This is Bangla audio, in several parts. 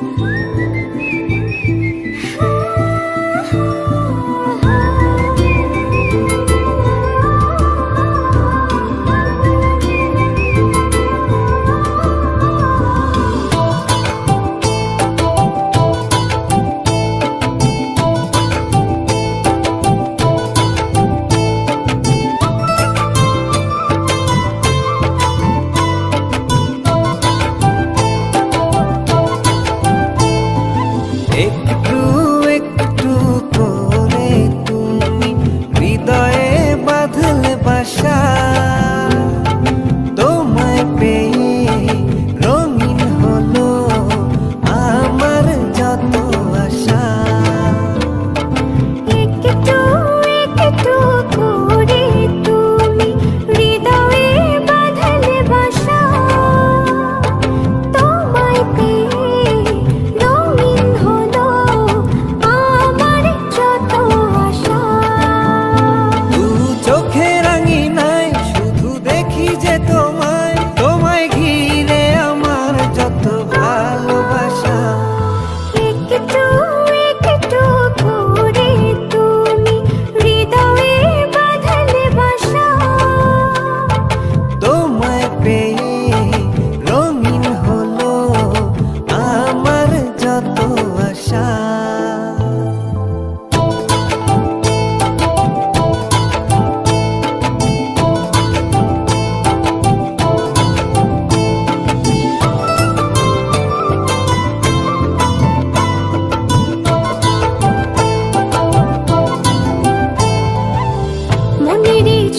you.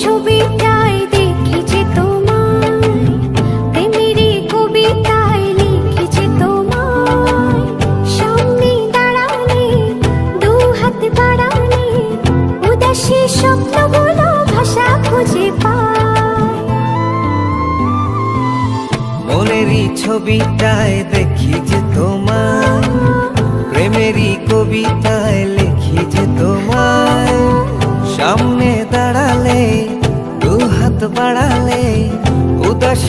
ছবিটাই দেখেছি তোমায় প্রেমেরই কবিতায় লিখেছি তোমায় সামনে দাঁড়ালে দু হাত বাড়ালে উদাসী স্বপ্নগুলো ভাষা খুঁজে পায় মনেরই ছবিটায় দেখি যে তোমায় প্রেমেরই কবিতায়